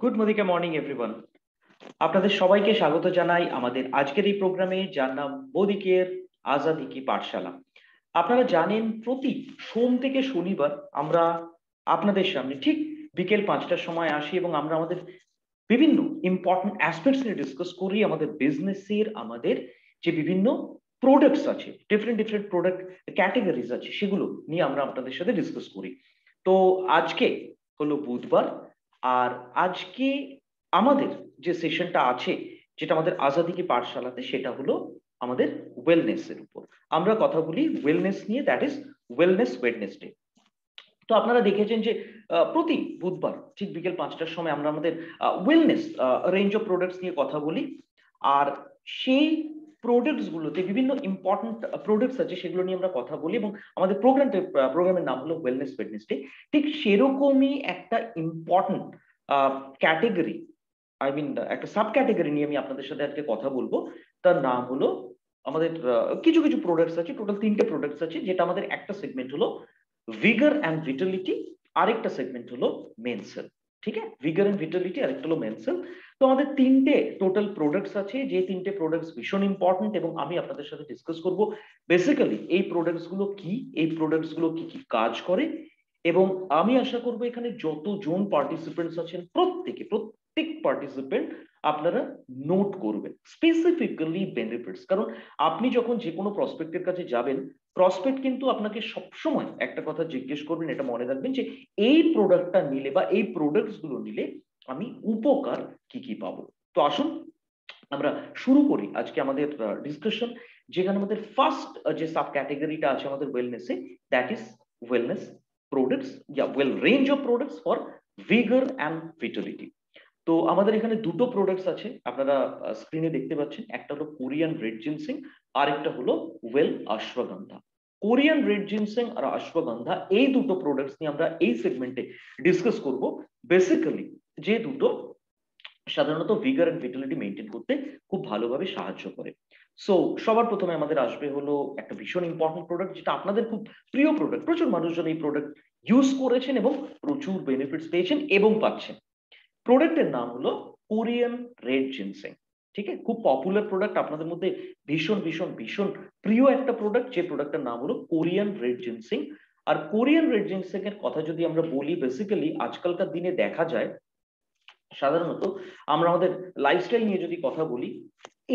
Good মদিকা morning everyone আপনাদের সবাইকে স্বাগত জানাই আমাদের আজকের এই প্রোগ্রামে, যার নাম মোদিকের আজাদি কি পাঠশালা। আপনারা জানেন, প্রতি সোম থেকে শনিবার আমরা আপনাদের সামনে ঠিক বিকেল পাঁচটার সময় আসি এবং আমরা আমাদের বিভিন্ন ইম্পর্টেন্ট অ্যাসপেক্টস নিয়ে ডিসকাস করি। আমাদের বিজনেসের আমাদের যে বিভিন্ন প্রোডাক্টস আছে ডিফারেন্ট ডিফারেন্ট প্রোডাক্ট ক্যাটেগরিজ আছে, সেগুলো নিয়ে আমরা আপনাদের সাথে ডিসকাস করি। তো আজকে হলো বুধবার আর আজকে আমাদের যে সেশনটা আছে, যেটা আমাদের আজাদি কি পাঠশালাতে, সেটা হলো আমাদের ওয়েলনেসের উপর। আমরা কথা বলি ওয়েলনেস নিয়ে দ্যাট ইজ ওয়েলনেস ওয়েডনেসডে তো আপনারা দেখেছেন যে প্রতি বুধবার ঠিক বিকেল পাঁচটার সময় আমরা আমাদের ওয়েলনেস রেঞ্জ অফ প্রোডাক্টস নিয়ে কথা বলি। আর সেই প্রোডাক্টস গুলোতে বিভিন্ন ইম্পর্টেন্ট প্রোডাক্টস আছে সেগুলো নিয়ে আমরা কথা বলি এবং আমাদের প্রোগ্রামটা প্রোগ্রামের নাম হলো ওয়েলনেস ফিটনেস ডে ঠিক সেরকমই একটা ইম্পর্টেন্ট ক্যাটেগরি আই মিন একটা সাব ক্যাটেগরি নিয়ে আমি আপনাদের সাথে আজকে কথা বলব। তার নাম হলো আমাদের কিছু কিছু প্রোডাক্টস আছে টোটাল তিনটে প্রোডাক্টস আছে, যেটা আমাদের একটা সেগমেন্ট হলো ভিগার অ্যান্ড ভিটালিটি আরেকটা সেগমেন্ট হলো মেনসেল আছে? ভিগার অ্যান্ড ভিটালিটি আরেকটা হলো মেনসেল তো আমাদের তিনটে টোটাল প্রোডাক্টস আছে। যে তিনটে প্রোডাক্টস ভীষণ ইম্পর্টেন্ট এবং আমি আপনাদের সাথে ডিসকাস করব। বেসিক্যালি এই প্রোডাক্টসগুলো কি? এই প্রোডাক্টসগুলো কি কি কাজ করে? এবং আমি আশা করব এখানে যতজন পার্টিসিপেন্টস আছেন, প্রত্যেকে, প্রত্যেক পার্টিসিপেন্ট আপনারা নোট করবেন। স্পেসিফিক্যালি বেনিফিটস কারণ আপনি যখন যে কোনো প্রসপেক্টের কাছে যাবেন প্রসপেক্ট কিন্তু আপনাকে সবসময় একটা কথা জিজ্ঞেস করবেন, এটা মনে রাখবেন যে এই প্রোডাক্টটা নিলে বা এই প্রোডাক্টসগুলো নিলে আমি উপকার কি কি পাবো? তো আসুন, আমরা শুরু করি আজকে আমাদের ডিসকাশন যেখানে আমাদের ফার্স্ট যে সাব ক্যাটেগরিটা আছে আমাদের ওয়েলনেসে that is wellness products yeah well range of products for vigour and vitality তো আমাদের এখানে দুটো প্রোডাক্টস আছে, আপনারা স্ক্রিনে দেখতে পাচ্ছেন, একটা হলো কোরিয়ান রেড জিনসিং আর একটা হলো well ashwagandha Korean red ginseng আর অশ্বগন্ধা এই দুটো প্রোডাক্টস নিয়ে আমরা এই সেগমেন্টে ডিসকাস করব। বেসিক্যালি যে দুটো সাধারণত ভিগার অ্যান্ড ভিটালিটি মেনটেন করতে খুব ভালোভাবে সাহায্য করে। সো সবার প্রথমে আমাদের আসবে হলো একটা ভীষণ ইম্পর্টেন্ট প্রোডাক্ট যেটা আপনাদের খুব প্রিয় প্রোডাক্ট প্রচুর মানুষজন এই প্রোডাক্ট ইউজ করেছেন এবং প্রচুর বেনিফিটস পেয়েছেন এবং পাচ্ছেন। প্রোডাক্টের নাম হলো কোরিয়ান রেড জিনসিং। ঠিক আছে? খুব পপুলার প্রোডাক্ট আপনাদের মধ্যে ভীষণ ভীষণ ভীষণ প্রিয় একটা প্রোডাক্ট যে প্রোডাক্টের নাম হলো কোরিয়ান রেড জিনসিং আর কোরিয়ান রেড জিনসিং এর কথা যদি আমরা বলি বেসিক্যালি আজকালকার দিনে দেখা যায়, সাধারণত আমরা আমাদের লাইফস্টাইল নিয়ে যদি কথা বলি,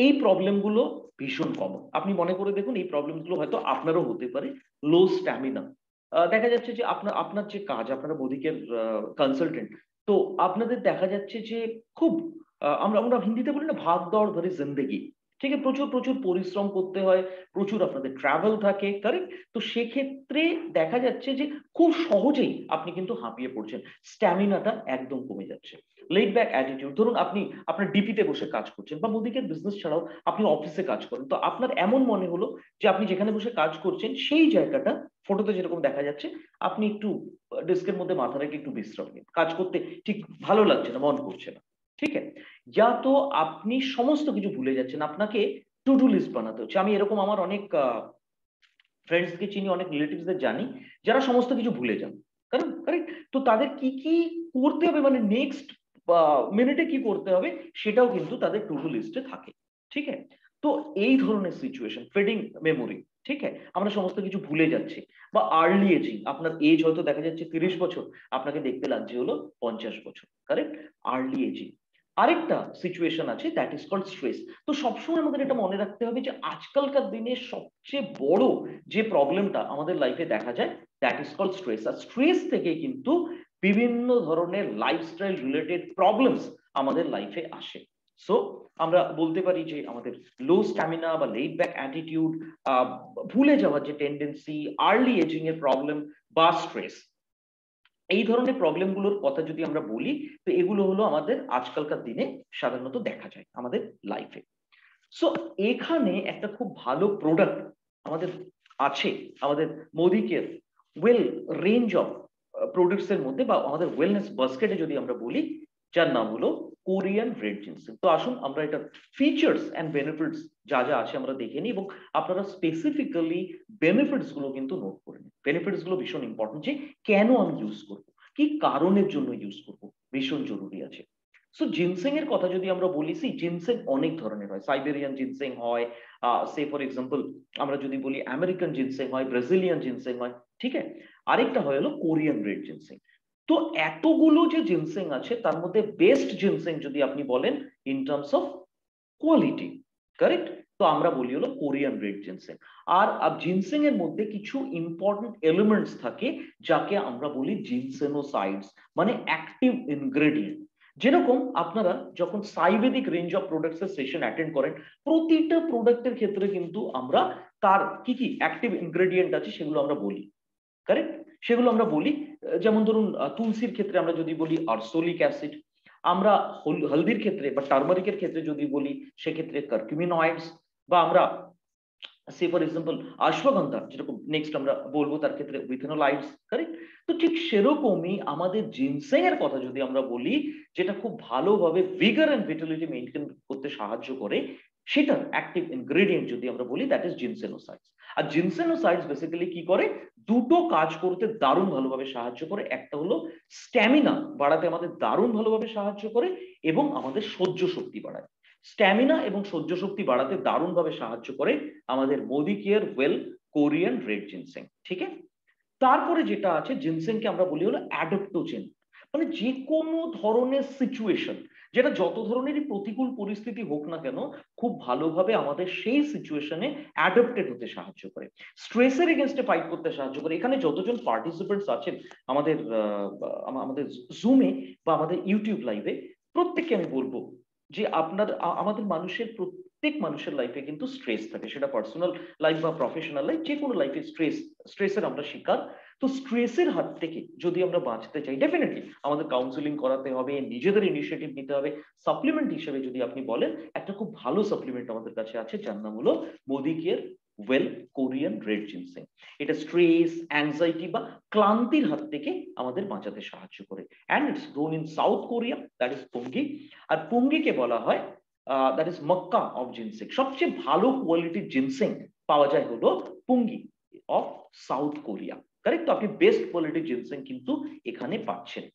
এই প্রবলেমগুলো ভীষণ কম আপনি মনে করে দেখুন, এই প্রবলেমগুলো হয়তো আপনারও হতে পারে লো স্ট্যামিনা দেখা যাচ্ছে যে আপনার আপনার যে কাজ, আপনারা মোদিকের কনসালটেন্ট তো আপনাদের দেখা যাচ্ছে যে খুব আমরা আমরা হিন্দিতে বলি না ভাগ দৌড় ধরে জিন্দেগি। ঠিক আছে, প্রচুর প্রচুর পরিশ্রম করতে হয়, প্রচুর আপনাদের ট্রাভেল থাকে কারেক্ট তো সেক্ষেত্রে দেখা যাচ্ছে যে খুব সহজেই আপনি কিন্তু হাঁপিয়ে পড়ছেন। স্ট্যামিনাটা একদম কমে যাচ্ছে। লেট ব্যাক অ্যাটিটিউড ধরুন আপনি আপনার ডিপিতে বসে কাজ করছেন বা মোদিকের বিজনেস ছাড়াও আপনি অফিসে কাজ করেন। তো আপনার এমন মনে হলো যে আপনি যেখানে বসে কাজ করছেন, সেই জায়গাটা ফটোতে যেরকম দেখা যাচ্ছে, আপনি একটু ডেস্কের মধ্যে মাথা রেখে একটু বিশ্রাম নিন। কাজ করতে ঠিক ভালো লাগছে না, মন করছে না। ঠিক আছে? যা তো আপনি সমস্ত কিছু ভুলে যাচ্ছেন। আপনাকে টু ডু লিস্ট বানাতে হচ্ছে। আমি এরকম আমার অনেক ফ্রেন্ডসকে চিনি, অনেক রিলেটিভসদের জানি, যারা সমস্ত কিছু ভুলে যান। কারণ কারেক্ট তো তাদের কি কি করতে হবে? মানে নেক্সট মিনিটে কি করতে হবে? সেটাও কিন্তু তাদের টু ডু লিস্টে থাকে। ঠিক আছে? তো এই ধরনের সিচুয়েশন ফেডিং মেমোরি ঠিক আছে? আমরা সমস্ত কিছু ভুলে যাচ্ছি। বা আর্লি এজিং আপনার এজ হয়তো দেখা যাচ্ছে তিরিশ বছর, আপনাকে দেখতে লাগছে হলো পঞ্চাশ বছর। কারেক্ট আর্লি এজিং আরেকটা সিচুয়েশন আছে দ্যাট ইজ কল্ড স্ট্রেস তো সবসময় আমাদের এটা মনে রাখতে হবে যে, আজকালকার দিনে সবচেয়ে বড় যে প্রবলেমটা আমাদের লাইফে দেখা যায় দ্যাট ইজ কল্ড স্ট্রেস আর স্ট্রেস থেকে কিন্তু বিভিন্ন ধরনের লাইফস্টাইল রিলেটেড প্রবলেমস আমাদের লাইফে আসে। সো আমরা বলতে পারি যে, আমাদের লো স্ট্যামিনা বা লেট ব্যাক অ্যাটিটিউড ভুলে যাওয়ার যে টেন্ডেন্সি আর্লি এজিং এর প্রবলেম বা স্ট্রেস এই ধরনের প্রবলেমগুলোর কথা যদি আমরা বলি, তো এগুলো হলো আমাদের আজকালকার দিনে সাধারণত দেখা যায় আমাদের লাইফে সো এখানে একটা খুব ভালো প্রোডাক্ট আমাদের আছে, আমাদের Modicare well range of products এর মধ্যে বা আমাদের ওয়েলনেস বাস্কেটে যদি আমরা বলি, যার নাম হলো কোরিয়ান রেড জিনসিং তো আসুন আমরা এটা ফিচার্স অ্যান্ড বেনিফিটস যা যা আছে আমরা দেখে নিই এবং আপনারা স্পেসিফিক্যালি বেনিফিটসগুলো কিন্তু নোট করে নিন। বেনিফিটসগুলো ভীষণ ইম্পর্টেন্ট যে কেন আমি ইউজ করব? কি কারণের জন্য ইউজ করব? ভীষণ জরুরি আছে। সো জিনসেং এর কথা যদি আমরা বলি সি জিনসেং অনেক ধরনের হয়। সাইবেরিয়ান জিনসেং হয় সে ফর এক্সাম্পল আমরা যদি বলি আমেরিকান জিনসেং হয় ব্রাজিলিয়ান জিনসেং হয়, ঠিক আছে? আরেকটা হয় হলো কোরিয়ান রেড জিনসেং তো এতগুলো যে জিনসেং আছে, তার মধ্যে বেস্ট জিনসেং যদি আপনি বলেন in terms of quality correct তো আমরা বলি হলো কোরিয়ান রেড জিনসেং আর জিনসেং এর মধ্যে কিছু ইম্পর্টেন্ট এলিমেন্টস থাকে, যাকে আমরা বলি জিনসেনোসাইডস মানে অ্যাক্টিভ ইনগ্রেডিয়েন্ট যেরকম আপনারা যখন সাইবেদিক রেঞ্জ অফ প্রোডাক্টস এর সেশন অ্যাটেন্ড করেন, প্রতিটা প্রোডাক্টের ক্ষেত্রে কিন্তু আমরা তার কি কি অ্যাক্টিভ ইনগ্রেডিয়েন্ট আছে সেগুলো আমরা বলি। কারেক্ট সেগুলো আমরা বলি, যেমন ধরুন তুলসির ক্ষেত্রে আমরা যদি বলি আরসোলিক অ্যাসিড, আমরা হলদির ক্ষেত্রে বা টার্মারিকের ক্ষেত্রে যদি বলি, সেক্ষেত্রে কার্কিউমিনয়েডস বা আমরা সে, ফর এক্সাম্পল অশ্বগন্ধা যেরকম নেক্সট আমরা বলব, তার ক্ষেত্রে উইথেনোলাইটস কারেক্ট তো ঠিক সেরকমই আমাদের জিনসেং এর কথা যদি আমরা বলি, যেটা খুব ভালোভাবে ভিগার এন্ড ভিটালিটি মেনটেন করতে সাহায্য করে, সেটার অ্যাক্টিভ ইনগ্রেডিয়েন্ট যদি আমরা বলি দ্যাট ইজ জিনসেনোসাইডস আর জিনসেনোসাইডস বেসিক্যালি কি করে? দুটো কাজ করতে দারুণ ভালোভাবে সাহায্য করে। একটা হলো স্ট্যামিনা বাড়াতে আমাদের দারুণ ভালোভাবে সাহায্য করে এবং আমাদের সহ্য শক্তি বাড়ায়। স্ট্যামিনা এবং সহ্য শক্তি বাড়াতে দারুণভাবে সাহায্য করে আমাদের Modicare well Korean red ginseng ঠিক? আছে তারপরে যেটা আছে জিনসেংকে আমরা বলি হলো অ্যাডপ্টোজেন মানে যে কোনো ধরনের সিচুয়েশন যেটা যত ধরনেরই প্রতিকূল পরিস্থিতি হোক না কেন, খুব ভালোভাবে আমাদের সেই সিচুয়েশনে অ্যাডপ্টেড হতে সাহায্য করে। স্ট্রেসের এগেনস্টে ফাইট করতে সাহায্য করে। এখানে যতজন পার্টিসিপেন্টস আছেন, আমাদের আমাদের জুমে বা আমাদের ইউটিউব লাইভে প্রত্যেককে আমি বলব যে আপনার আমাদের মানুষের প্রত্যেক মানুষের লাইফে কিন্তু স্ট্রেস থাকে। সেটা পার্সোনাল লাইফ বা প্রফেশনাল লাইফ যে কোনো লাইফে স্ট্রেস স্ট্রেসের আমরা শিকার। তো স্ট্রেসের হাত থেকে যদি আমরা বাঁচতে চাই ডেফিনেটলি আমাদের কাউন্সিলিং করাতে হবে, নিজেদের ইনিশিয়েটিভ নিতে হবে। সাপ্লিমেন্ট হিসেবে যদি আপনি বলেন, একটা খুব ভালো সাপ্লিমেন্ট আমাদের কাছে আছে, যার নাম হলো Modicare well Korean red ginseng এটা স্ট্রেস অ্যাংজাইটি বা ক্লান্তির হাত থেকে আমাদের বাঁচাতে সাহায্য করে। And it's grown in South Korea that is Punggi আর পুঙ্গিকে বলা হয় that is Mecca of ginseng সবচেয়ে ভালো কোয়ালিটির জিনসিং পাওয়া যায় হলো Punggi of South Korea correct তো? আপনি বেস্ট কোয়ালিটির জিনসেং কিন্তু এখানে পাচ্ছেন।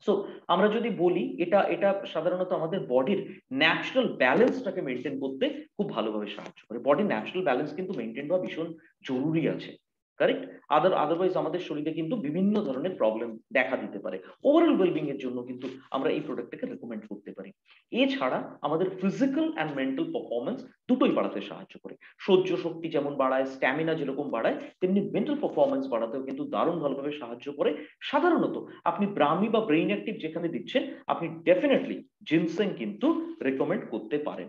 সো আমরা যদি বলি, এটা এটা সাধারণত আমাদের বডির ন্যাচারাল ব্যালেন্সটাকে মেনটেন করতে খুব ভালোভাবে সাহায্য করে। বডির ন্যাচারাল ব্যালেন্স কিন্তু মেনটেন করা ভীষণ জরুরি আছে। কারেক্ট আদার আদারওয়াইজ আমাদের শরীরে কিন্তু বিভিন্ন ধরনের প্রবলেম দেখা দিতে পারে। ওভারঅল ওয়েলবিং এর জন্য কিন্তু আমরা এই প্রোডাক্টটাকে রেকমেন্ড করতে পারি। এছাড়া আমাদের ফিজিক্যাল অ্যান্ড মেন্টাল পারফরমেন্স দুটোই বাড়াতে সাহায্য করে। সহ্য শক্তি যেমন বাড়ায় স্ট্যামিনা যেরকম বাড়ায়, তেমনি মেন্টাল পারফরমেন্স বাড়াতেও কিন্তু দারুণ ভালোভাবে সাহায্য করে। সাধারণত আপনি ব্রাহ্মী বা ব্রেইন অ্যাক্টিভ যেখানে দিচ্ছেন, আপনি ডেফিনেটলি জিনসেং কিন্তু রেকমেন্ড করতে পারেন।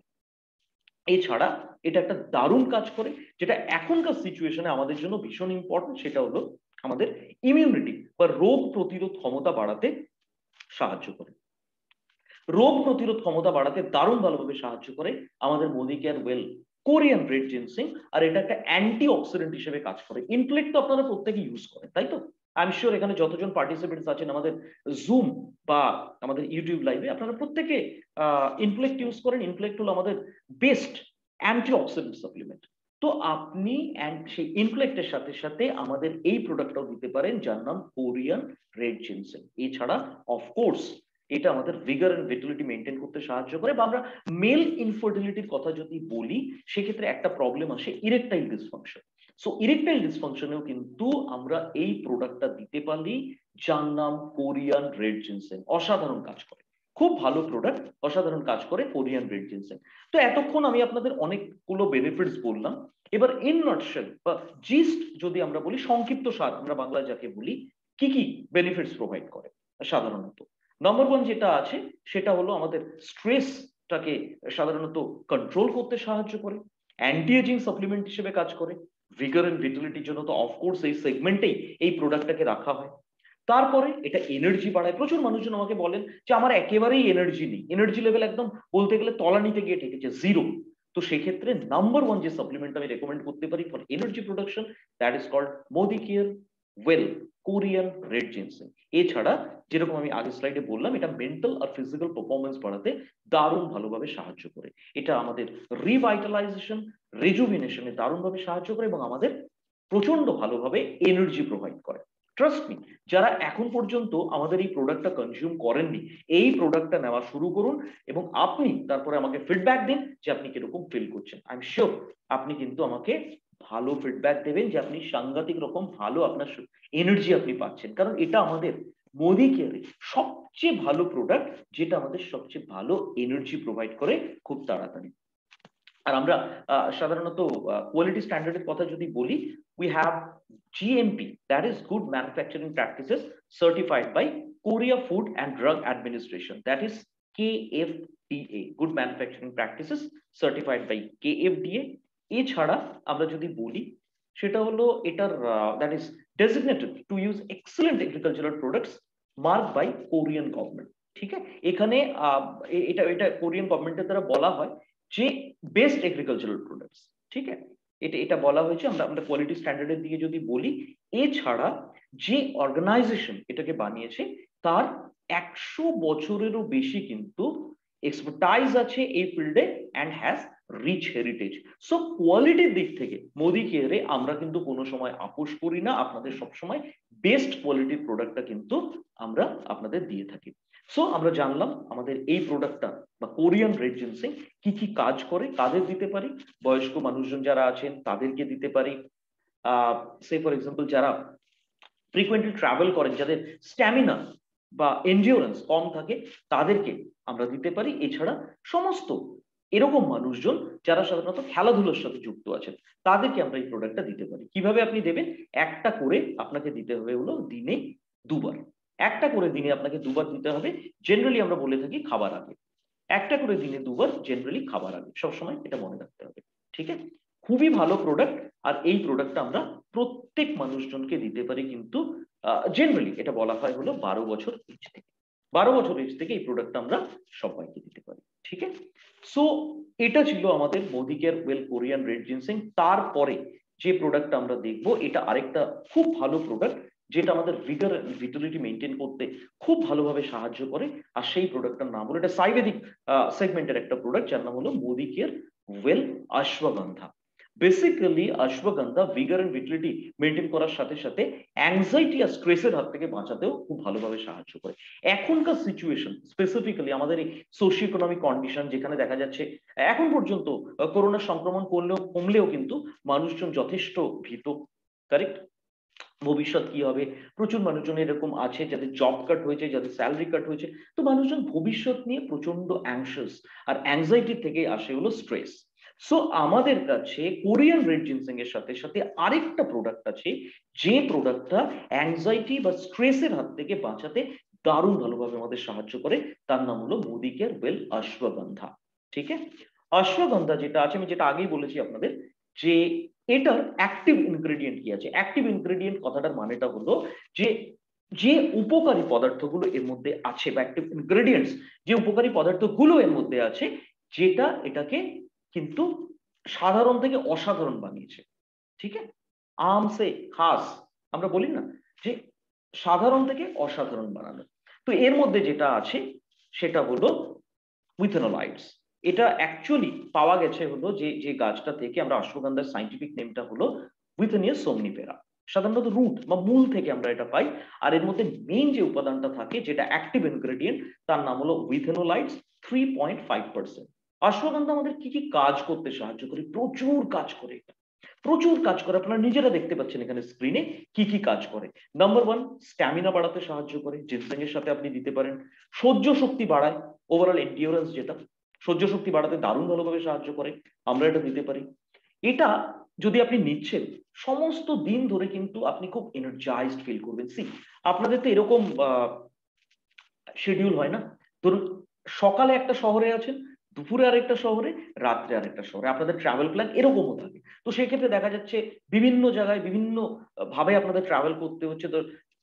এছাড়া এটা একটা দারুণ কাজ করে, যেটা এখনকার সিচুয়েশনে আমাদের জন্য ভীষণ ইম্পর্টেন্ট সেটা হলো আমাদের ইমিউনিটি বা রোগ প্রতিরোধ ক্ষমতা বাড়াতে সাহায্য করে। রোগ প্রতিরোধ ক্ষমতা বাড়াতে দারুণ ভালোভাবে সাহায্য করে আমাদের Modicare well Korean red ginseng আর এটা একটা অ্যান্টি অক্সিডেন্ট হিসেবে কাজ করে। ইনফ্লেক্ট তো আপনারা প্রত্যেকে ইউজ করেন, তাই তো? আই এম শিওর এখানে যতজন পার্টিসিপেন্টস আছেন আমাদের জুম বা আমাদের ইউটিউব লাইভে আপনারা প্রত্যেকে ইনফ্লেক্ট ইউজ করেন। ইনফ্লেক্ট হলো আমাদের বেস্ট অ্যান্টি অক্সিডেন্ট সাপ্লিমেন্ট তো আপনি সেই ইনফ্লেক্টের সাথে সাথে আমাদের এই প্রোডাক্টটাও দিতে পারেন, যার নাম কোরিয়ান রেড জিনসেন এছাড়া অফকোর্স এটা আমাদের ভিগার এন্ড ভিটালিটি মেনটেন করতে সাহায্য করে। বা আমরা মেল ইনফার্টিলিটির কথা যদি বলি, সেক্ষেত্রে একটা প্রবলেম আসে ইরেকটাইল ডিসফাংশন সো ইরেকটাইল ডিসফাংশনেও কিন্তু আমরা এই প্রোডাক্টটা দিতে পারি, যার নাম কোরিয়ান রেড জিনসেন অসাধারণ কাজ করে। খুব ভালো প্রোডাক্ট অসাধারণ কাজ করে কোরিয়ান রেড জিনসেন তো এতক্ষণ আমি আপনাদের অনেকগুলো বেনিফিটস বললাম। এবার ইন নটশেল বা জিস্ট যদি আমরা বলি, সংক্ষিপ্ত সার আমরা বাংলা যাকে বলি, কি কি বেনিফিটস প্রোভাইড করে? সাধারণত। নম্বর ওয়ান যেটা আছে, সেটা হলো আমাদের স্ট্রেসটাকে সাধারণত কন্ট্রোল করতে সাহায্য করে। অ্যান্টি এজিং সাপ্লিমেন্ট হিসেবে কাজ করে। ভিগার এন্ড ভিটালিটির জন্য তো অফকোর্স এই সেগমেন্টেই এই প্রোডাক্টটাকে রাখা হয়। তারপরে এটা এনার্জি বাড়ায়। প্রচুর মানুষজন আমাকে বলেন যে আমার একেবারেই এনার্জি নেই। এনার্জি লেভেল একদম বলতে গেলে তলানিতে গিয়ে ঠেকেছে জিরো তো সেক্ষেত্রে নাম্বার ওয়ান যে সাপ্লিমেন্ট আমি রেকমেন্ড করতে পারি for energy production that is called Modicare well Korean red ginseng এছাড়া যেরকম আমি আগের স্লাইডে বললাম, এটা মেন্টাল আর ফিজিক্যাল পারফরমেন্স বাড়াতে দারুণ ভালোভাবে সাহায্য করে। এটা আমাদের রিভাইটালাইজেশন রেজুভিনেশনে দারুণভাবে সাহায্য করে এবং আমাদের প্রচণ্ড ভালোভাবে এনার্জি প্রোভাইড করে। ট্রাস্ট মি যারা এখন পর্যন্ত আমাদের এই প্রোডাক্টটা কনজিউম করেননি, এই প্রোডাক্টটা নেওয়া শুরু করুন এবং আপনি তারপরে আমাকে ফিডব্যাক দিন যে আপনি কীরকম ফিল করছেন। আই এম শিওর আপনি কিন্তু আমাকে ভালো ফিডব্যাক দেবেন যে আপনি সাংঘাতিক রকম ভালো আপনার এনার্জি আপনি পাচ্ছেন। কারণ এটা আমাদের মোদি কেয়ারে সবচেয়ে ভালো প্রোডাক্ট যেটা আমাদের সবচেয়ে ভালো এনার্জি প্রোভাইড করে খুব তাড়াতাড়ি। আর আমরা সাধারণত কোয়ালিটি স্ট্যান্ডার্ডের কথা যদি বলি we have GMP that is good manufacturing practices certified by Korea food and drug administration that is KFDA good manufacturing practices certified by KFDA এছাড়া আমরা যদি বলি, সেটা হলো এটার that is designated to use excellent agricultural products mark by Korean government ঠিক আছে? এখানে এটা এটা কোরিয়ান গভর্নমেন্টের দ্বারা বলা হয়। যে বেস্ট এগ্রিকালচারাল প্রোডাক্টস ঠিক আছে? এটা এটা বলা হয়েছে, আমরা আমরা কোয়ালিটি স্ট্যান্ডার্ডের দিকে যদি বলি, এছাড়া যে অর্গানাইজেশন এটাকে বানিয়েছে, তার একশো বছরেরও বেশি কিন্তু এক্সপার্টাইজ আছে এই ফিল্ডে and has rich heritage so কোয়ালিটির দিক থেকে, মোদি কেয়ারে আমরা কিন্তু কোনো সময় আপোষ করি না, আপনাদের সবসময় বেস্ট কোয়ালিটির প্রোডাক্টটা কিন্তু আমরা আপনাদের দিয়ে থাকি। সো আমরা জানলাম আমাদের এই প্রোডাক্টটা বা কোরিয়ান রেড জিন্সিং কি কি কাজ করে, কাদের দিতে পারি? বয়স্ক মানুষজন যারা আছেন, তাদেরকে দিতে পারি। সে ফর এক্সাম্পল যারা ফ্রিকুয়েন্টলি ট্রাভেল করেন, যাদের স্ট্যামিনা বা এনজিওরেন্স কম থাকে, তাদেরকে আমরা দিতে পারি। এছাড়া সমস্ত এরকম মানুষজন যারা সাধারণত খেলাধুলোর সাথে যুক্ত আছেন, তাদেরকে আমরা এই প্রোডাক্টটা দিতে পারি। কীভাবে আপনি দেবেন? একটা করে আপনাকে দিতে হবে হলো দিনে দুবার। একটা করে দিনে আপনাকে দুবার দিতে হবে জেনারেলি আমরা বলে থাকি খাবার আগে। একটা করে দিনে দুবার জেনারেলি খাবার আগে, সবসময় এটা মনে রাখতে হবে, ঠিক আছে? খুবই ভালো প্রোডাক্ট আর এই প্রোডাক্টটা আমরা প্রত্যেক মানুষজনকে দিতে পারি কিন্তু জেনারেলি এটা বলা হয় হলো বারো বছর এজ থেকে। বারো বছর এজ থেকে এই প্রোডাক্টটা আমরা সবাইকে দিতে পারি, ঠিক আছে? সো এটা ছিল আমাদের Modicare well Korean red ginseng তারপরে যে প্রোডাক্টটা আমরা দেখব, এটা আরেকটা খুব ভালো প্রোডাক্ট যেটা আমাদের ভিগার ভিটালিটি মেনটেন করতে খুব ভালোভাবে সাহায্য করে। আর সেই প্রোডাক্টটার নাম হলো, এটা সাইবেদিক সেগমেন্টের একটা প্রোডাক্ট যার নাম হলো Modicare well ashwagandha basically ashwagandha vigour and vitality maintain করার সাথে সাথে অ্যাংজাইটি আর স্ট্রেসের হাত থেকে বাঁচাতেও খুব ভালোভাবে সাহায্য করে। এখনকার সিচুয়েশন স্পেসিফিক্যালি আমাদের এই সোশিও ইকোনমিক কন্ডিশন যেখানে দেখা যাচ্ছে, এখন পর্যন্ত করোনা সংক্রমণ করলেও, কমলেও কিন্তু মানুষজন যথেষ্ট ভীত। কারেক্ট ভবিষ্যৎ কি হবে? প্রচুর মানুষজন এরকম আছে যাদের জব কাট হয়েছে, যাদের স্যালারি কাট হয়েছে। তো মানুষজন ভবিষ্যৎ নিয়ে প্রচণ্ড অ্যাংশাস আর অ্যাংজাইটি থেকে আসে হলো স্ট্রেস সো আমাদের কাছে কোরিয়ান রেড জিনসিং এর সাথে সাথে আরেকটা প্রোডাক্ট আছে, যে প্রোডাক্টটা অ্যাংজাইটি বা স্ট্রেসের হাত থেকে বাঁচাতে দারুণ ভালোভাবে আমাদের সাহায্য করে, তার নাম হলো মোদি কেয়ার ওয়েল অশ্বগন্ধা ঠিক আছে? অশ্বগন্ধা যেটা আছে, আমি যেটা আগেই বলেছি আপনাদের, যে এটার অ্যাক্টিভ ইনগ্রেডিয়েন্ট কি আছে? অ্যাক্টিভ ইনগ্রেডিয়েন্ট কথাটার মানেটা হলো যে যে উপকারী পদার্থগুলো এর মধ্যে আছে বা অ্যাক্টিভ ইনগ্রেডিয়েন্টস যে উপকারী পদার্থগুলো এর মধ্যে আছে, যেটা এটাকে কিন্তু সাধারণ থেকে অসাধারণ বানিয়েছে। ঠিক আছে? আম সে খাস, আমরা বলি না, যে সাধারণ থেকে অসাধারণ বানানো। তো এর মধ্যে যেটা আছে, সেটা হলো উইথেনোলাইটস এটা অ্যাকচুয়ালি পাওয়া গেছে হলো যে যে গাছটা থেকে আমরা অশ্বগন্ধার সাইন্টিফিক নেমটা হলো উইথেনিয়া সোমনিপেরা সাধারণত রুট বা মূল থেকে আমরা এটা পাই। আর এর মধ্যে মেইন যে উপাদানটা থাকে, যেটা অ্যাক্টিভ ইনগ্রেডিয়েন্ট তার নাম হলো withanolides three point five percent ashwagandha আমাদের কি কি কাজ করতে সাহায্য করে? প্রচুর কাজ করে প্রচুর কাজ করে। আপনারা নিজেরা দেখতে পাচ্ছেন এখানে স্ক্রিনে কি কি কাজ করে। নাম্বার ওয়ান স্ট্যামিনা বাড়াতে সাহায্য করে জিনসেং এর সাথে আপনি দিতে পারেন। সহ্য শক্তি বাড়ায়। ওভারঅল এন্ডিওরেন্স যেটা সহ্য শক্তি বাড়াতে দারুণ ভালোভাবে সাহায্য করে, আমরা এটা দিতে পারি। এটা যদি আপনি নিচ্ছেন, সমস্ত দিন ধরে কিন্তু আপনি খুব এনার্জাইজড ফিল করবেন। সি আপনাদের তো এরকম শিডিউল হয় না। ধরুন, সকালে একটা শহরে আছেন, দুপুরে আরেকটা শহরে, রাত্রে আরেকটা শহরে। আপনাদের ট্রাভেল প্ল্যান এরকমও থাকে। তো সেই ক্ষেত্রে দেখা যাচ্ছে, বিভিন্ন জায়গায় বিভিন্ন ভাবে আপনাদের ট্রাভেল করতে হচ্ছে। তো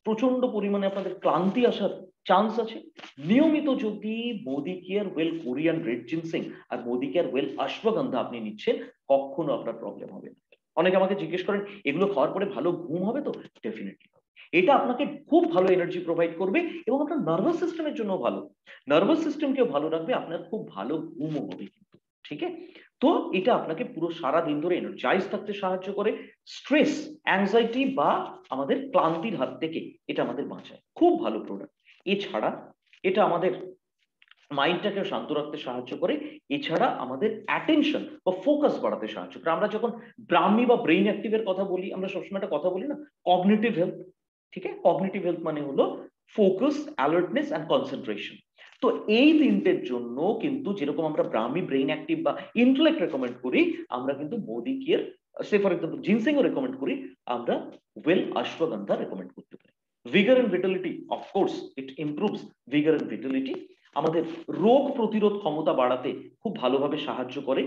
প্রচণ্ড পরিমাণে আপনাদের ক্লান্তি আসার চান্স আছে। নিয়মিত যদি Modicare well Korean red ginseng আর মোদি কেয়ার ওয়েল অশ্বগন্ধা আপনি নিচ্ছেন, কখনো আপনার প্রবলেম হবে না। অনেকে আমাকে জিজ্ঞেস করেন, এগুলো খাওয়ার পরে ভালো ঘুম হবে তো? ডেফিনেটলি এটা আপনাকে খুব ভালো এনার্জি প্রোভাইড করবে এবং আপনার নার্ভাস সিস্টেমের জন্য ভালো। নার্ভাস সিস্টেমকে ভালো রাখবে, আপনার খুব ভালো ঘুমও হবে কিন্তু, ঠিক আছে? তো এটা আপনাকে পুরো সারা দিন ধরে এনার্জাইজ থাকতে সাহায্য করে স্ট্রেস অ্যাংজাইটি বা আমাদের ক্লান্তির হাত থেকে এটা আমাদের বাঁচায়। খুব ভালো প্রোডাক্ট এছাড়া এটা আমাদের মাইন্ডটাকে শান্ত রাখতে সাহায্য করে। এছাড়া আমাদের অ্যাটেনশন বা ফোকাস বাড়াতে সাহায্য করে। আমরা যখন ব্রাহ্মী বা ব্রেইন অ্যাক্টিভের কথা বলি, আমরা সবসময় একটা কথা বলি না কগনিটিভ হেলথ ঠিক আছে? কগনিটিভ হেলথ মানে হলো ফোকাস অ্যালার্টনেস অ্যান্ড কনসেন্ট্রেশন তো এই তিনটের জন্য কিন্তু যেরকম আমরা ব্রাহ্মী ব্রেইন অ্যাক্টিভ বা ইন্টেলেক্ট রেকমেন্ড করি, আমরা কিন্তু Modicare say for example ginseng O recommend করি, আমরা ওয়েল অশ্বগন্ধা রেকমেন্ড করতে পারি। Vigour and vitality of course it improves vigour and vitality আমাদের রোগ প্রতিরোধ ক্ষমতা বাড়াতে খুব ভালোভাবে সাহায্য করে,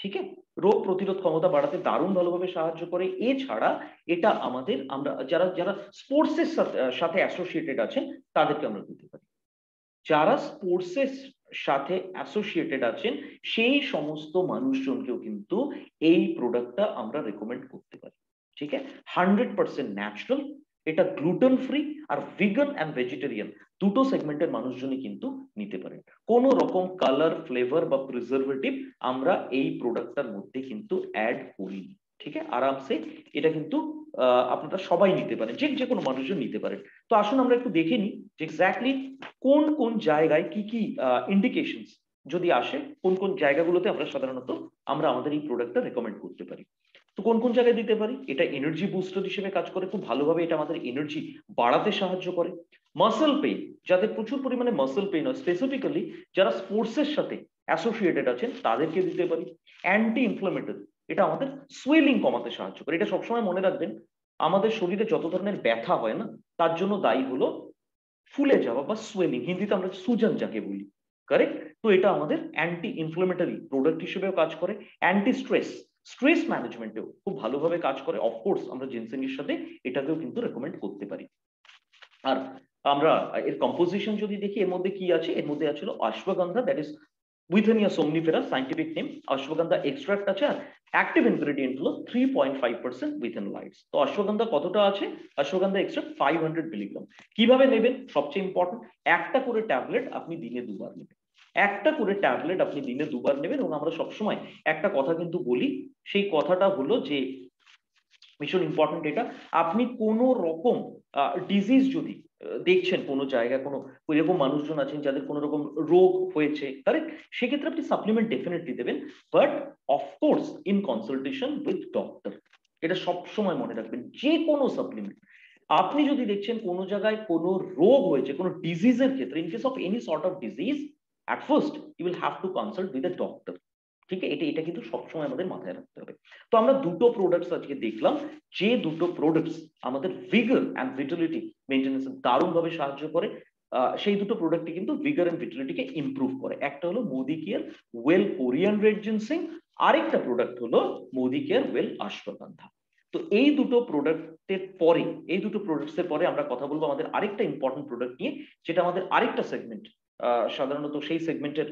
ঠিক আছে? রোগ প্রতিরোধ ক্ষমতা বাড়াতে দারুণ ভালোভাবে সাহায্য করে। এছাড়া এটা আমাদের, আমরা যারা যারা স্পোর্টসের সাথে অ্যাসোসিয়েটেড আছেন, তাদেরকে আমরা দিতে পারি। যারা স্পোর্টসের সাথে অ্যাসোসিয়েটেড আছেন, সেই সমস্ত মানুষজনকেও কিন্তু এই প্রোডাক্টটা আমরা রেকমেন্ড করতে পারি, ঠিক আছে? হান্ড্রেড পার্সেন্ট ন্যাচারাল এটা গ্লুটেন ফ্রি আর ভিগান অ্যান্ড ভেজিটেরিয়ান দুটো সেগমেন্টের মানুষজনই কিন্তু নিতে পারেন কোনো রকম কালার ফ্লেভার বা প্রিজারভেটিভ আমরা এই প্রোডাক্টটার মধ্যে কিন্তু অ্যাড করিনি, ঠিক আছে? আরামসে এটা কিন্তু আপনারা সবাই নিতে পারেন, যে যে কোনো মানুষজন নিতে পারেন। তো আসুন আমরা একটু দেখে নিই যে এক্স্যাক্টলি কোন কোন জায়গায় কি কি ইন্ডিকেশনস যদি আসে, কোন কোন জায়গাগুলোতে আমরা সাধারণত আমরা আমাদের এই প্রোডাক্টটা রেকমেন্ড করতে পারি। তো কোন কোন জায়গায় দিতে পারি? এটা এনার্জি বুস্টার হিসেবে কাজ করে, খুব ভালোভাবে এটা আমাদের এনার্জি বাড়াতে সাহায্য করে। মাসেল পেইন যাদের প্রচুর পরিমাণে মাসেল পেইন হয় স্পেসিফিক্যালি যারা স্পোর্টসের সাথে অ্যাসোসিয়েটেড আছেন, তাদেরকে দিতে পারি। অ্যান্টি ইনফ্লামেটরি এটা আমাদের সোয়েলিং কমাতে সাহায্য করে। এটা সবসময় মনে রাখবেন, আমাদের শরীরে যত ধরনের ব্যথা হয় না, তার জন্য দায়ী হলো ফুলে যাওয়া বা সুয়েলিং হিন্দিতে আমরা সুজন যাকে বলি। কারেক্ট তো এটা আমাদের অ্যান্টি ইনফ্লামেটারি প্রোডাক্ট হিসেবেও কাজ করে। অ্যান্টি স্ট্রেস স্ট্রেস ম্যানেজমেন্টেও খুব ভালোভাবে কাজ করে। অফকোর্স আমরা জিনসেং এর সাথে এটাকেও কিন্তু রেকমেন্ড করতে পারি। আর আমরা, এর কম্পোজিশন যদি দেখি, এর মধ্যে কি আছে? এর মধ্যে আছে ashwagandha that is withania somnifera scientific name ashwagandha extract আছে আর অ্যাক্টিভ ইনগ্রেডিয়েন্ট হলো three point five percent withanolides তো অশ্বগন্ধা কতটা আছে? Ashwagandha extract five hundred milligram কীভাবে নেবেন? সবচেয়ে ইম্পর্টেন্ট একটা করে ট্যাবলেট আপনি দিনে দুবার নেবেন। একটা করে ট্যাবলেট আপনি দিনে দুবার নেবেন এবং আমরা সবসময় একটা কথা কিন্তু বলি, সেই কথাটা হলো যে, ভীষণ ইম্পর্টেন্ট এটা। আপনি কোনো রকম ডিজিজ যদি দেখছেন কোনো জায়গায়, কোনো, এরকম মানুষজন আছেন যাদের কোনো রকম রোগ হয়েছে কারেক্ট সেক্ষেত্রে আপনি সাপ্লিমেন্ট ডেফিনেটলি দেবেন but of course in consultation with doctor এটা সব সময় মনে রাখবেন যে কোনো সাপ্লিমেন্ট আপনি যদি দেখছেন কোনো জায়গায় কোনো রোগ হয়েছে, কোনো ডিজিজের ক্ষেত্রে in case of any sort of disease at first you will have to consult with a doctor ঠিক আছে এটা এটা কিন্তু সবসময় আমাদের মাথায় রাখতে হবে। তো আমরা দুটো প্রোডাক্টস আজকে দেখলাম, যে দুটো প্রোডাক্টস আমাদের ভিগার অ্যান্ড ভিটালিটি মেনটেন্যান্স দারুণভাবে সাহায্য করে। সেই দুটো প্রোডাক্টই কিন্তু ভিগার অ্যান্ড ভিটালিটিকে ইম্প্রুভ করে। একটা হলো Modi care well Korean red আরেকটা প্রোডাক্ট হলো মোদি কেয়ার ওয়েল অশ্বগন্ধা তো এই দুটো প্রোডাক্টের পরে, এই দুটো প্রোডাক্টসের পরে আমরা কথা বলব আমাদের আরেকটা ইম্পর্টেন্ট প্রোডাক্ট নিয়ে, যেটা আমাদের আরেকটা সেগমেন্ট সাধারণত সেই সেগমেন্টের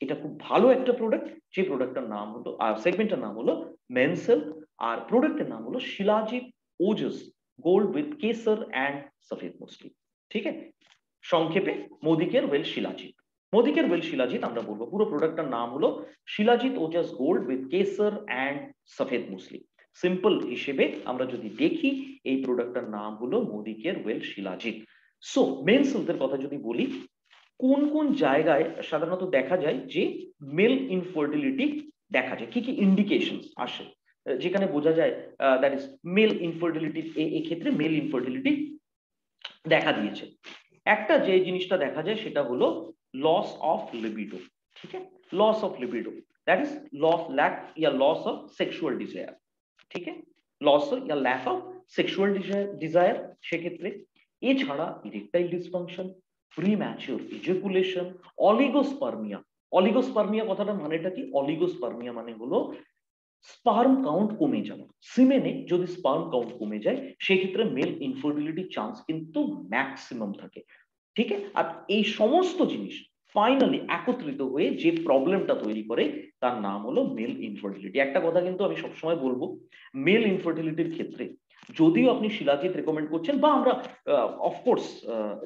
এটা খুব ভালো একটা প্রোডাক্ট যে প্রোডাক্টটার নাম হলো আর সেগমেন্টের নাম হলো মেনসেল আর প্রোডাক্টের নাম হলো Shilajit Ojas gold with kesar and safed musli ঠিক আছে? সংক্ষেপে, মোদিকের ওয়েল শিলাজিৎ মোদিকের ওয়েল শিলাজিৎ আমরা বলব, পুরো প্রোডাক্টটার নাম হলো Shilajit Ojas gold with Kesar and Safed Musli simple হিসেবে আমরা যদি দেখি, এই প্রোডাক্টটার নাম হলো Modicare well Shilajit so men মেনসেলদের কথা যদি বলি কোন কোন জায়গায় সাধারণত দেখা যায় যে মেল ইনফার্টিলিটি দেখা যায়? কি কি ইন্ডিকেশন আসে? যেখানে বোঝা যায় দ্যাট ইজ মেল ইনফার্টিলিটি এই ক্ষেত্রে মেল ইনফার্টিলিটি দেখা দিয়েছে। একটা যে জিনিসটা দেখা যায় সেটা হলো লস অফ লিবিডো ঠিক আছে? Loss of libido that is loss lack yeah loss of sexual desire ঠিক আছে? লস ইয়া ল্যাক অফ সেক্সুয়াল ডিজায়ার সেক্ষেত্রে। এছাড়া erectile dysfunction premature ejaculation oligospermia oligospermia কথাটা মানেটা কি? অলিগোস্পার্মিয়া মানে হলো স্পার্ম কাউন্ট কমে যাওয়া। সিমেনে যদি স্পার্ম কাউন্ট কমে যায়, সেক্ষেত্রে মেল ইনফার্টিলিটি চান্স কিন্তু ম্যাক্সিমাম থাকে। ঠিক আছে? আর এই সমস্ত জিনিস ফাইনালি একত্রিত হয়ে যে প্রবলেমটা তৈরি করে, তার নাম হলো মেল ইনফার্টিলিটি একটা কথা কিন্তু আমি সবসময় বলব মেল ইনফার্টিলিটির ক্ষেত্রে যদিও আপনি শিলাজিৎ রেকমেন্ড করছেন বা আমরা অফকোর্স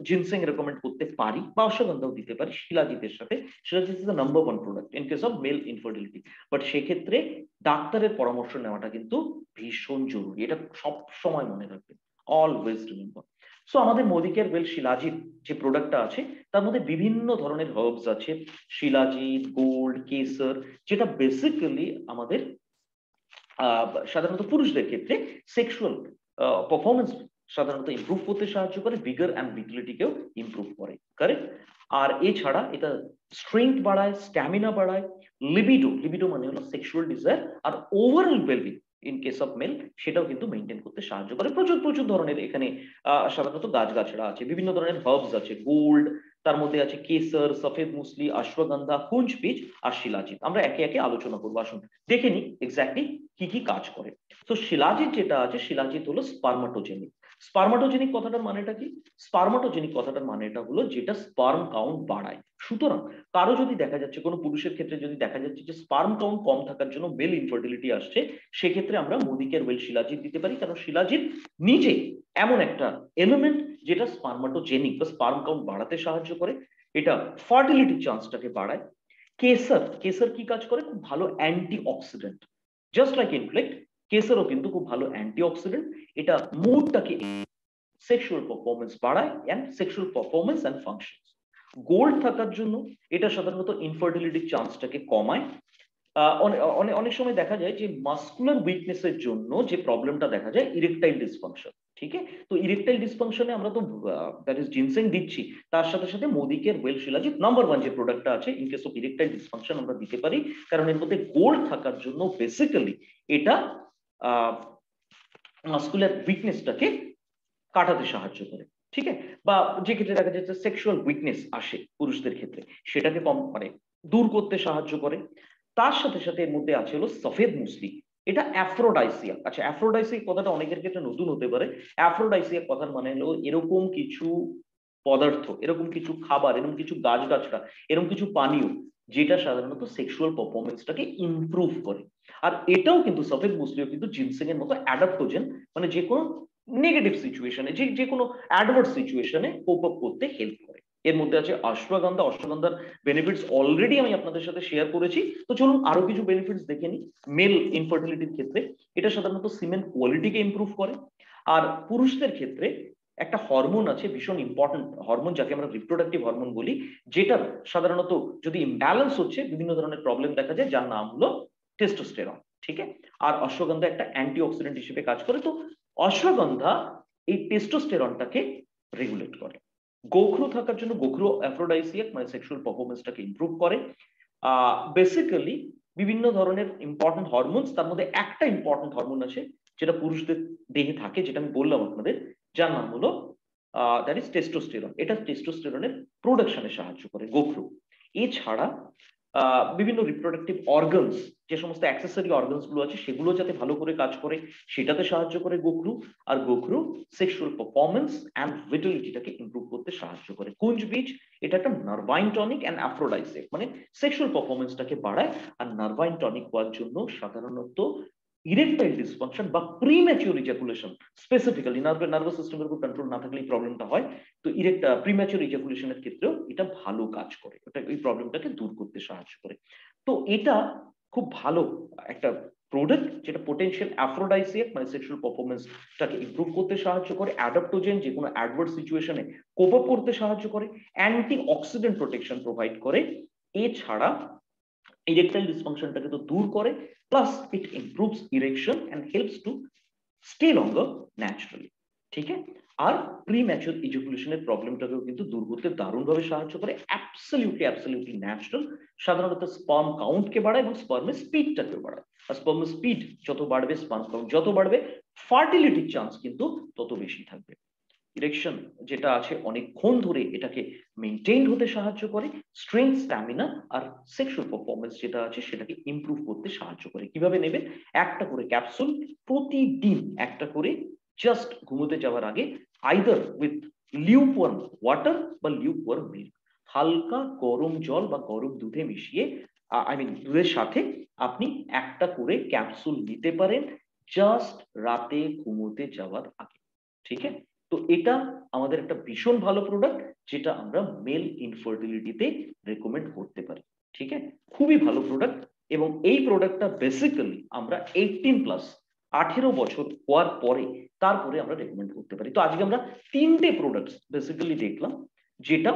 জিনসেং রেকমেন্ড করতে পারি বা অশ্বগন্ধাও দিতে পারি শিলাজিতের সাথে। Shilajit is the number one product in case of male infertility but সেক্ষেত্রে ডাক্তারের পরামর্শ নেওয়াটা কিন্তু ভীষণ জরুরি। এটা সব সময় মনে রাখবেন। অলওয়েজ রিমেম্বার সো আমাদের মোদিকের ওয়েল শিলাজিৎ যে প্রোডাক্টটা আছে, তার মধ্যে বিভিন্ন ধরনের হার্বস আছে। শিলাজিৎ গোল্ড কেসর যেটা বেসিক্যালি আমাদের সাধারণত পুরুষদের ক্ষেত্রে সেক্সুয়াল পারফরমেন্স সাধারণত ইমপ্রুভ করতে সাহায্য করে বিগার অ্যান্ড ভিটালিটিকেও ইমপ্রুভ করে কারেক্ট আর এছাড়া এটা স্ট্রেংথ বাড়ায় স্ট্যামিনা বাড়ায় লিবিডো লিবিডো মানে হলো sexual desire R overall wellbeing in case of male সেটাও কিন্তু মেনটেন করতে সাহায্য করে। প্রচুর প্রচুর ধরনের এখানে সাধারণত গাছগাছড়া আছে, বিভিন্ন ধরনের হার্বস আছে গোল্ড তার মধ্যে আছে কেসর সফেদ মুসলি অশ্বগন্ধা কুঞ্জ বীজ আর শিলাজিৎ। আমরা একে একে আলোচনা করব। আসুন, দেখে নি এক্স্যাক্টলি কি কি কাজ করে। তো শিলাজিৎ যেটা আছে, শিলাজিৎ হলো স্পার্মাটোজেনিক স্পার্মাটোজেনিক কথাটার মানেটা কি? স্পার্মাটোজেনিক কথাটার মানেটা হলো যেটা স্পার্ম কাউন্ট বাড়ায়। সুতরাং কারও যদি দেখা যাচ্ছে, কোনো পুরুষের ক্ষেত্রে যদি দেখা যাচ্ছে যে স্পার্ম কাউন্ট কম থাকার জন্য মেল ইনফার্টিলিটি আসছে, সেক্ষেত্রে আমরা মোদিকের ওয়েল শিলাজিৎ দিতে পারি। কারণ শিলাজিৎ নিজে এমন একটা এলিমেন্ট যেটা স্পার্মাটোজেনিক বা স্পার্ম কাউন্ট বাড়াতে সাহায্য করে, এটা ফার্টিলিটি চান্সটাকে বাড়ায়। কেসার কেসার কি কাজ করে? খুব ভালো antioxidant just like inflect কেসারও কিন্তু খুব ভালো অ্যান্টি অক্সিডেন্ট এটা মুডটাকে সেক্সুয়াল পারফরমেন্স বাড়ায় and sexual performance and function gold থাকার জন্য এটা সাধারণত ইনফার্টিলিটির চান্সটাকে কমায়। অনেক অনেক সময় দেখা যায় যে মাস্কুলার উইকনেসের জন্য যে প্রবলেমটা দেখা যায় ইরেকটাইল ডিসফাংশন ঠিক আছে তো ইরেকটাইল ডিসফাংশনে আমরা তো দ্যাট ইজ জিনসেং দিচ্ছি। তার সাথে সাথে Modicare well Shilajit number one যে প্রোডাক্টটা আছে in case of erectile dysfunction আমরা দিতে পারি। কারণ এর মধ্যে গোল্ড থাকার জন্য বেসিক্যালি এটা মাস্কুলার উইকনেসটাকে কাটাতে সাহায্য করে ঠিক আছে বা যে ক্ষেত্রে দেখা যাচ্ছে সেক্সুয়াল উইকনেস আসে পুরুষদের ক্ষেত্রে, সেটাকে কম মানে দূর করতে সাহায্য করে। তার সাথে সাথে এর মধ্যে আছে হলো সফেদ মুসলি। এটা অ্যাফ্রোডাইসিয়া আচ্ছা অ্যাফ্রোডাইসিয়া কথাটা অনেকের ক্ষেত্রে নতুন হতে পারে। অ্যাফ্রোডাইসিয়া কথার মানে হলো এরকম কিছু পদার্থ, এরকম কিছু খাবার, এরকম কিছু গাছ গাছরা এরকম কিছু পানীয়, যেটা সাধারণত সেক্সুয়াল পারফরমেন্সটাকে ইমপ্রুভ করে। আর এটাও কিন্তু সফেদ মুসলিও কিন্তু জিনসিং এর মতো অ্যাডাপ্টোজেন মানে যে কোনো নেগেটিভ সিচুয়েশনে যে যে কোনো অ্যাডভার্স সিচুয়েশনে কোপ আপ করতে হেল্প করে। এর মধ্যে আছে অশ্বগন্ধা। অশ্বগন্ধার বেনিফিটস অলরেডি আমি আপনাদের সাথে শেয়ার করেছি। তো চলুন আরও কিছু বেনিফিটস দেখে নিই। মেল ইনফার্টিলিটির ক্ষেত্রে এটা সাধারণত সিমেন্ট কোয়ালিটিকে ইমপ্রুভ করে। আর পুরুষদের ক্ষেত্রে একটা হরমোন আছে ভীষণ ইম্পর্টেন্ট হরমোন যাকে আমরা রিপ্রোডাক্টিভ হরমোন বলি যেটা সাধারণত যদি ইমব্যালেন্স হচ্ছে, বিভিন্ন ধরনের প্রবলেম দেখা যায়, যার নাম হলো টেস্টোস্টেরন ঠিক আছে? আর অশ্বগন্ধা একটা অ্যান্টি অক্সিডেন্ট হিসেবে কাজ করে। তো অশ্বগন্ধা এই টেস্টোস্টেরনটাকে রেগুলেট করে। গোখরু থাকার জন্য গোখরু অ্যাফ্রোডাইসিয়াক মানে সেক্সুয়াল পারফরমেন্সটাকে ইম্প্রুভ করে। বেসিক্যালি বিভিন্ন ধরনের ইম্পর্টেন্ট হরমোনস তার মধ্যে একটা ইম্পর্টেন্ট হরমোন আছে, যেটা পুরুষদের দেহে থাকে, যেটা আমি বললাম আপনাদের, যার নাম হলো দ্যাট ইজ টেস্টোস্টেরন এটা টেস্টোস্টেরনের প্রোডাকশনে সাহায্য করে গোখরু। এছাড়া বিভিন্ন রিপ্রোডাক্টিভ অর্গানস যে সমস্ত অ্যাক্সেসরি অর্গানসগুলো আছে, সেগুলো যাতে ভালো করে কাজ করে, সেটাতে সাহায্য করে গোখরু, আর গোখরু সেক্সুয়াল পারফরমেন্স অ্যান্ড ভিটালিটিটাকে ইমপ্রুভ করতে সাহায্য করে। কুঞ্জ বীজ, এটা একটা নার্ভাইন টনিক অ্যান্ড অ্যাফ্রোডাইসিক মানে সেক্সুয়াল পারফরমেন্সটাকে বাড়ায়, আর নার্ভাইন টনিক হওয়ার জন্য সাধারণত ইরেকটাইল ডিসফাংশন বা premature ejaculation specifically nerve nervous সিস্টেমের উপর কন্ট্রোল না থাকলে এই প্রবলেমটা হয়, তো ইরেক্ট প্রিম্যাচিওর ইজাকুলেশনের ক্ষেত্রেও এটা ভালো কাজ করে। ওটা এই প্রবলেমটাকে দূর করতে সাহায্য করে। তো এটা খুব ভালো একটা প্রোডাক্ট যেটা পোটেনশিয়াল অ্যাফ্রোডাইসিয়াক মানে সেক্সুয়াল পারফরমেন্সটাকে ইমপ্রুভ করতে সাহায্য করে অ্যাডাপ্টোজেন যে কোনো অ্যাডভার্স সিচুয়েশনে কোপ আপ করতে সাহায্য করে অ্যান্টি অক্সিডেন্ট প্রোটেকশন প্রোভাইড করে। এছাড়া ইরেকটাইল ডিসফাংশনটাকে তো দূর করে plus it improves erection and helps to stay longer naturally ঠিক আছে? আর প্রি ম্যাচুর ইজুকুলেশনের প্রবলেমটাকেও কিন্তু দূর করতে দারুণভাবে সাহায্য করে অ্যাবসলিউটলি অ্যাবসলিউটলি ন্যাচারাল সাধারণত স্পার্ম কাউন্টকে বাড়ায় এবং স্পার্মের স্পিডটাকেও বাড়ায়। আর স্পার্মের স্পিড যত বাড়বে স্পার্ম কাউন্ট যত বাড়বে ফার্টিলিটির চান্স কিন্তু তত বেশি থাকবে। ইরেকশন যেটা আছে অনেকক্ষণ ধরে এটাকে মেনটেন হতে সাহায্য করে স্ট্রেংথ স্ট্যামিনা আর সেক্সুয়াল পারফরমেন্স যেটা আছে সেটাকে ইমপ্রুভ করতে সাহায্য করে। কীভাবে নেবে? একটা করে ক্যাপসুল প্রতিদিন একটা করে জাস্ট ঘুমোতে যাওয়ার আগে আইদার উইথ লিউপওয়ার্ম ওয়াটার বা লিউপওয়ার্ম মিল্ক হালকা গরম জল বা গরম দুধে মিশিয়ে আই মিন দুধের সাথে আপনি একটা করে ক্যাপসুল নিতে পারেন জাস্ট রাতে ঘুমোতে যাওয়ার আগে। ঠিক আছে? তো এটা আমাদের একটা ভীষণ ভালো প্রোডাক্ট যেটা আমরা মেল ইনফার্টিলিটিতে রেকমেন্ড করতে পারি, ঠিক আছে? খুবই ভালো প্রোডাক্ট এবং এই প্রোডাক্টটা বেসিক্যালি আমরা এইটিন প্লাস আঠেরো বছর হওয়ার পরে তারপরে আমরা রেকমেন্ড করতে পারি। তো আজকে আমরা তিনটে প্রোডাক্ট বেসিক্যালি দেখলাম, যেটা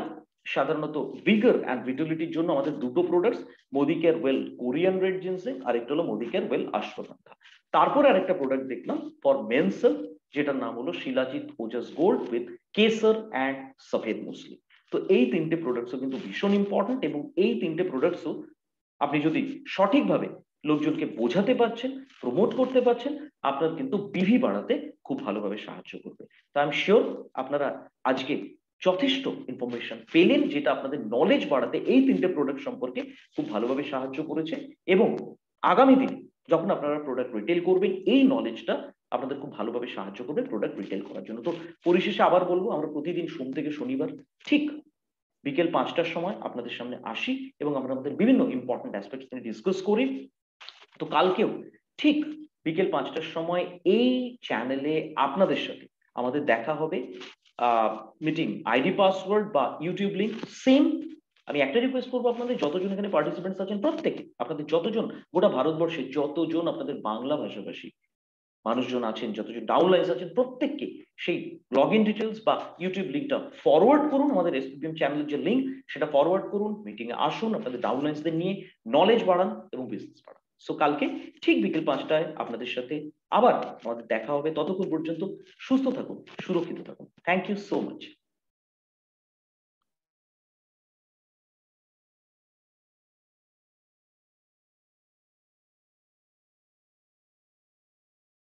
সাধারণত ভিগার অ্যান্ড ভিটালিটির জন্য আমাদের দুটো products Modi care well Korean red ginseng আর একটা হলো মোদি কেয়ার ওয়েল আশ্বগন্ধা তারপরে আরেকটা প্রোডাক্ট দেখলাম ফর মেনসেল যেটার নাম হলো shilajit Ojas gold with kesar and safed musli. তো এই তিনটে প্রোডাক্টসও কিন্তু ভীষণ ইম্পর্টেন্ট এবং এই তিনটে প্রোডাক্টসও আপনি যদি সঠিকভাবে লোকজনকে বোঝাতে পারছেন প্রমোট করতে পারছেন, আপনার কিন্তু বিভি বাড়াতে খুব ভালোভাবে সাহায্য করবে। তো আমি শিওর আপনারা আজকে যথেষ্ট ইনফরমেশন পেলেন যেটা আপনাদের নলেজ বাড়াতে এই তিনটে প্রোডাক্ট সম্পর্কে খুব ভালোভাবে সাহায্য করেছে এবং আগামী দিন যখন আপনারা প্রোডাক্ট রিটেল করবেন, এই নলেজটা আপনাদের খুব ভালোভাবে সাহায্য করবে প্রোডাক্ট রিটেল করার জন্য। তো পরিশেষে আবার বলব, আমরা প্রতিদিন সোম থেকে শনিবার ঠিক বিকেল পাঁচটার সময় আপনাদের সামনে আসি এবং আমরা আমাদের বিভিন্ন ইম্পর্টেন্ট অ্যাসপেক্ট নিয়ে ডিসকাস করি। তো কালকেও ঠিক বিকেল পাঁচটার সময় এই চ্যানেলে আপনাদের সাথে আমাদের দেখা হবে মিটিং আইডি পাসওয়ার্ড বা ইউটিউব লিঙ্ক সেম আমি একটা রিকোয়েস্ট করব আপনাদের, যতজন এখানে পার্টিসিপেন্টস আছেন প্রত্যেকে, আপনাদের যতজন গোটা ভারতবর্ষে যতজন আপনাদের বাংলা ভাষাভাষী মানুষজন আছেন, যতজন ডাউনলাইন আছেন, প্রত্যেককে সেই লগ ইন ডিটেলস বা ইউটিউব লিঙ্কটা ফরওয়ার্ড করুন। আমাদের এসপিএম চ্যানেলের যে লিঙ্ক সেটা ফরওয়ার্ড করুন মিটিং এ আসুন, আপনাদের ডাউনলাইন্সদের নিয়ে নলেজ বাড়ান এবং বিজনেস বাড়ান। সো কালকে ঠিক বিকেল পাঁচটায় আপনাদের সাথে আবার আমাদের দেখা হবে। ততক্ষণ পর্যন্ত সুস্থ থাকুন, সুরক্ষিত থাকুন। Thank you so much